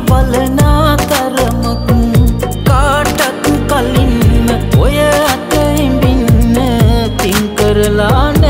වලනා තරමක් කාටත් කලින් ඔය අතයිබින්න තින් කරලාන